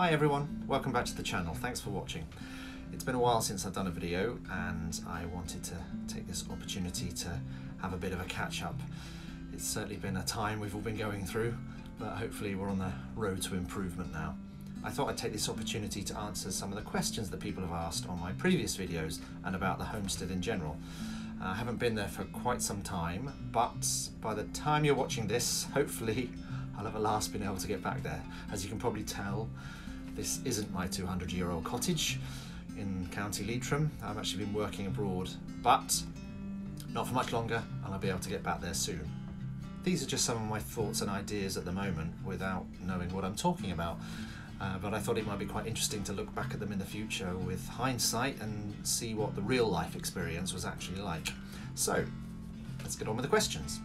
Hi everyone, welcome back to the channel. Thanks for watching. It's been a while since I've done a video and I wanted to take this opportunity to have a bit of a catch up. It's certainly been a time we've all been going through, but hopefully we're on the road to improvement now. I thought I'd take this opportunity to answer some of the questions that people have asked on my previous videos and about the homestead in general. I haven't been there for quite some time, but by the time you're watching this, hopefully I'll have at last been able to get back there. As you can probably tell, this isn't my 200 year old cottage in County Leitrim. I've actually been working abroad, but not for much longer, and I'll be able to get back there soon. These are just some of my thoughts and ideas at the moment without knowing what I'm talking about. Uh, but I thought it might be quite interesting to look back at them in the future with hindsight and see what the real life experience was actually like. So, let's get on with the questions.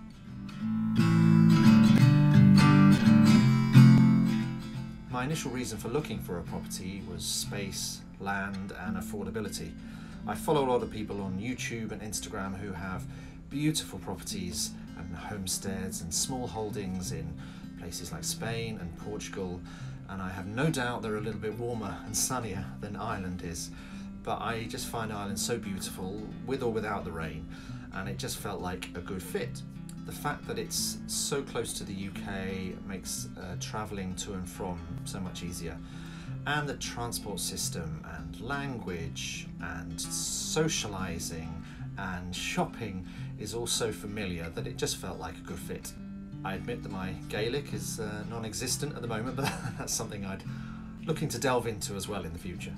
Initial reason for looking for a property was space, land, and affordability. I follow a lot of people on YouTube and Instagram who have beautiful properties and homesteads and small holdings in places like Spain and Portugal, and I have no doubt they're a little bit warmer and sunnier than Ireland is. But I just find Ireland so beautiful, with or without the rain, and it just felt like a good fit the fact that it's so close to the UK makes uh, travelling to and from so much easier. And the transport system and language and socialising and shopping is all so familiar that it just felt like a good fit. I admit that my Gaelic is uh, non existent at the moment, but that's something I'd looking to delve into as well in the future.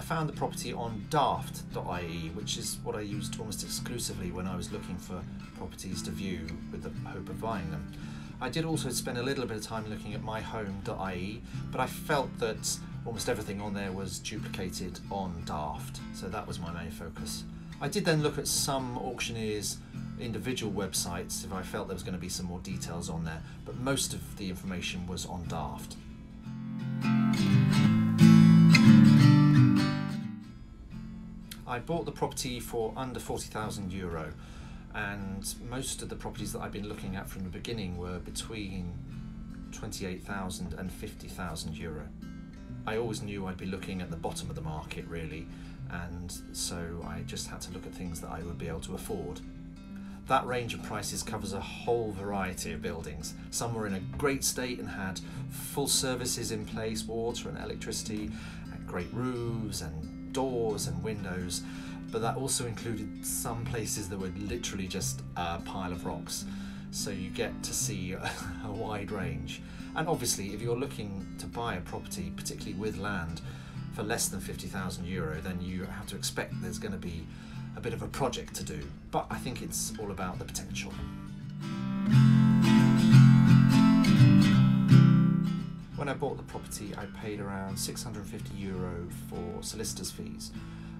Found the property on daft.ie, which is what I used almost exclusively when I was looking for properties to view with the hope of buying them. I did also spend a little bit of time looking at myhome.ie, but I felt that almost everything on there was duplicated on Daft, so that was my main focus. I did then look at some auctioneers' individual websites if I felt there was going to be some more details on there, but most of the information was on Daft. I bought the property for under 40,000 euro and most of the properties that I've been looking at from the beginning were between 28,000 and 50,000 euro. I always knew I'd be looking at the bottom of the market really and so I just had to look at things that I would be able to afford. That range of prices covers a whole variety of buildings. Some were in a great state and had full services in place, water and electricity, and great roofs and doors and windows, but that also included some places that were literally just a pile of rocks. So you get to see a wide range. And obviously, if you're looking to buy a property, particularly with land, for less than 50,000 euro, then you have to expect there's going to be a bit of a project to do. But I think it's all about the potential. When I bought the property, I paid around 650 euro for solicitor's fees,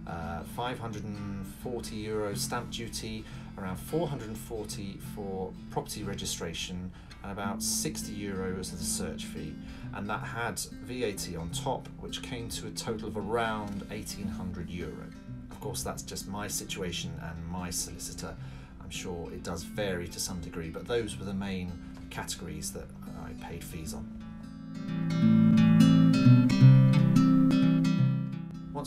uh, 540 euro stamp duty, around 440 for property registration, and about 60 euros as a search fee. And that had VAT on top, which came to a total of around 1800 euro. Of course, that's just my situation and my solicitor. I'm sure it does vary to some degree, but those were the main categories that I paid fees on.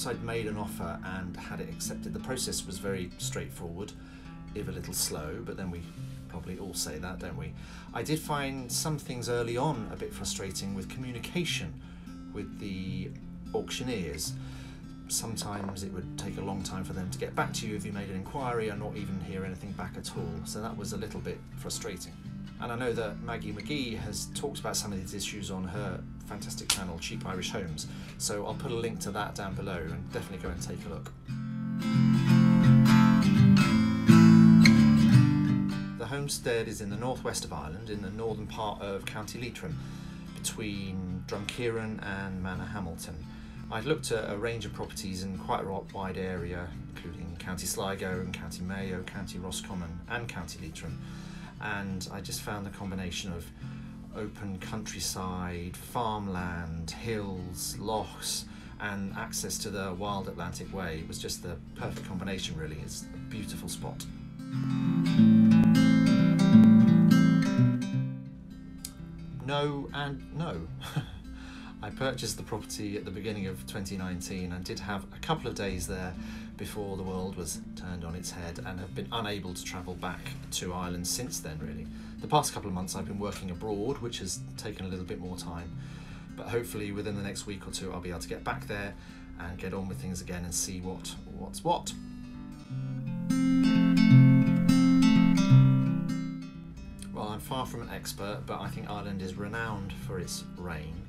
Once I'd made an offer and had it accepted, the process was very straightforward, if a little slow, but then we probably all say that, don't we? I did find some things early on a bit frustrating with communication with the auctioneers. Sometimes it would take a long time for them to get back to you if you made an inquiry or not even hear anything back at all, so that was a little bit frustrating. And I know that Maggie McGee has talked about some of these issues on her fantastic channel, Cheap Irish Homes. So I'll put a link to that down below and definitely go and take a look. The homestead is in the northwest of Ireland, in the northern part of County Leitrim, between Drumkeeran and Manorhamilton. I've looked at a range of properties in quite a wide area, including County Sligo and County Mayo, County Roscommon and County Leitrim and I just found the combination of open countryside, farmland, hills, lochs, and access to the wild Atlantic Way was just the perfect combination, really. It's a beautiful spot. No and no. I purchased the property at the beginning of 2019 and did have a couple of days there before the world was turned on its head and have been unable to travel back to Ireland since then, really. The past couple of months I've been working abroad, which has taken a little bit more time, but hopefully within the next week or two I'll be able to get back there and get on with things again and see what what's what. Well, I'm far from an expert, but I think Ireland is renowned for its rain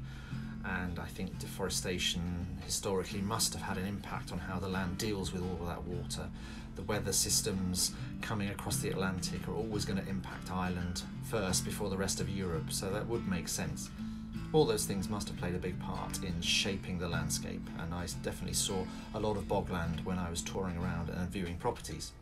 and I think deforestation historically must have had an impact on how the land deals with all of that water. The weather systems coming across the Atlantic are always going to impact Ireland first before the rest of Europe, so that would make sense. All those things must have played a big part in shaping the landscape, and I definitely saw a lot of bogland when I was touring around and viewing properties.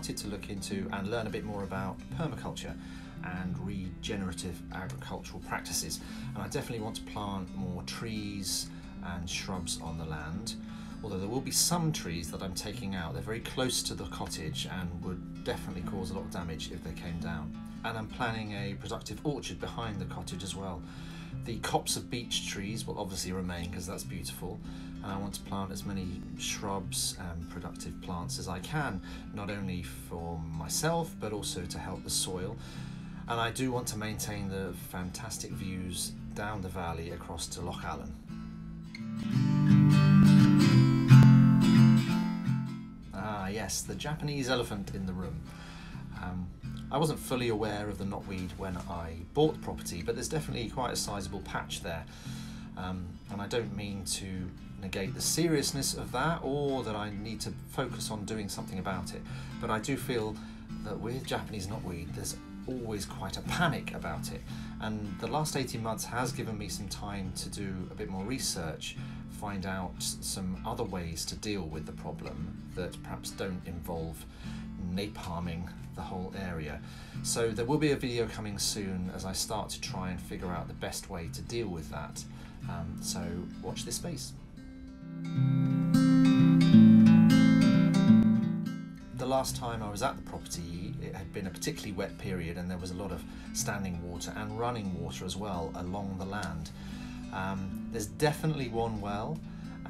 Started to look into and learn a bit more about permaculture and regenerative agricultural practices. And I definitely want to plant more trees and shrubs on the land. Although there will be some trees that I'm taking out. They're very close to the cottage and would definitely cause a lot of damage if they came down. And I'm planning a productive orchard behind the cottage as well. The copse of beech trees will obviously remain because that's beautiful and I want to plant as many shrubs and productive plants as I can, not only for myself but also to help the soil. And I do want to maintain the fantastic views down the valley across to Lough Allen. Ah, yes, the Japanese elephant in the room. Um, I wasn't fully aware of the knotweed when I bought the property, but there's definitely quite a sizable patch there. Um, and I don't mean to negate the seriousness of that or that I need to focus on doing something about it. But I do feel that with Japanese knotweed, there's always quite a panic about it. And the last 18 months has given me some time to do a bit more research, find out some other ways to deal with the problem that perhaps don't involve napalming the whole area. So there will be a video coming soon as I start to try and figure out the best way to deal with that. Um, so watch this space. The last time I was at the property, it had been a particularly wet period and there was a lot of standing water and running water as well along the land. Um, there's definitely one well,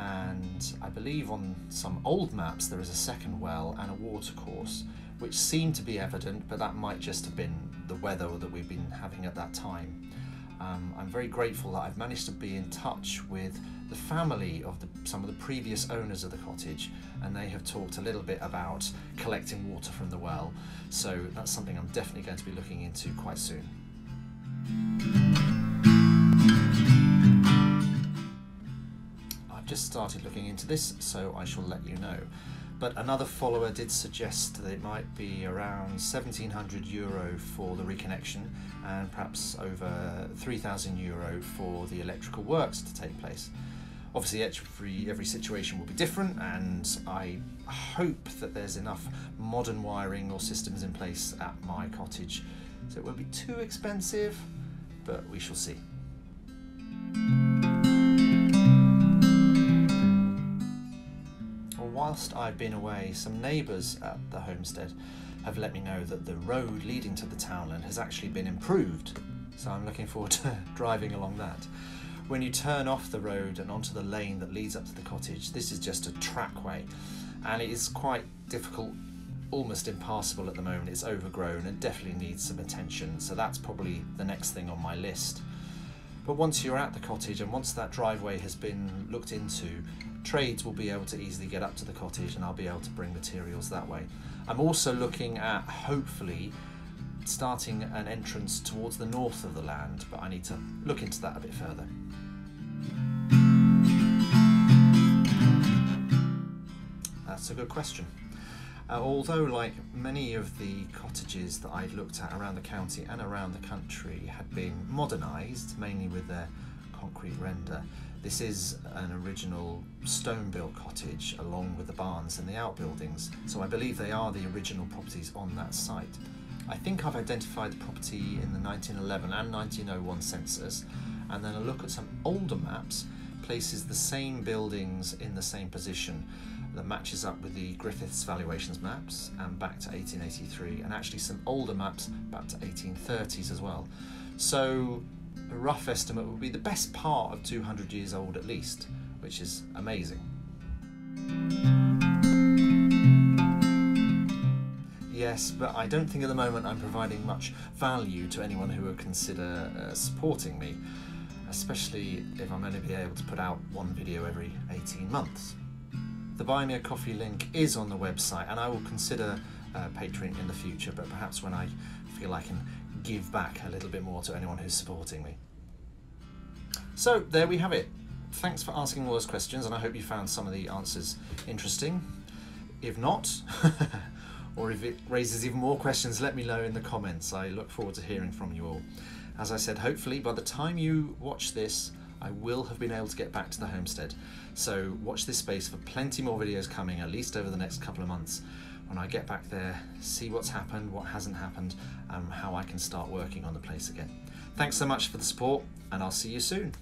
and I believe on some old maps there is a second well and a watercourse, which seemed to be evident, but that might just have been the weather that we've been having at that time. Um, I'm very grateful that I've managed to be in touch with the family of the, some of the previous owners of the cottage, and they have talked a little bit about collecting water from the well. So that's something I'm definitely going to be looking into quite soon. Just started looking into this, so I shall let you know but another follower did suggest that it might be around 1700 euro for the reconnection and perhaps over 3000 euro for the electrical works to take place. Obviously, every, every situation will be different, and I hope that there's enough modern wiring or systems in place at my cottage so it won't be too expensive, but we shall see. Whilst I've been away, some neighbours at the homestead have let me know that the road leading to the townland has actually been improved. So I'm looking forward to driving along that. When you turn off the road and onto the lane that leads up to the cottage, this is just a trackway and it is quite difficult, almost impassable at the moment. It's overgrown and definitely needs some attention. So that's probably the next thing on my list. But once you're at the cottage and once that driveway has been looked into, trades will be able to easily get up to the cottage and I'll be able to bring materials that way. I'm also looking at hopefully starting an entrance towards the north of the land, but I need to look into that a bit further. That's a good question. Uh, although, like many of the cottages that I'd looked at around the county and around the country had been modernised, mainly with their concrete render, this is an original stone built cottage along with the barns and the outbuildings, so I believe they are the original properties on that site. I think I've identified the property in the 1911 and 1901 census, and then a look at some older maps places the same buildings in the same position that matches up with the Griffiths valuations maps and back to 1883, and actually some older maps back to 1830s as well. So a rough estimate would be the best part of 200 years old at least, which is amazing. Yes, but I don't think at the moment I'm providing much value to anyone who would consider uh, supporting me, especially if I'm only be able to put out one video every 18 months. The Buy Me a Coffee link is on the website, and I will consider uh, Patreon in the future, but perhaps when I feel I can give back a little bit more to anyone who's supporting me. So, there we have it. Thanks for asking all those questions, and I hope you found some of the answers interesting. If not, or if it raises even more questions, let me know in the comments. I look forward to hearing from you all. As I said, hopefully by the time you watch this, I will have been able to get back to the homestead. So watch this space for plenty more videos coming, at least over the next couple of months. When I get back there, see what's happened, what hasn't happened, and how I can start working on the place again. Thanks so much for the support, and I'll see you soon.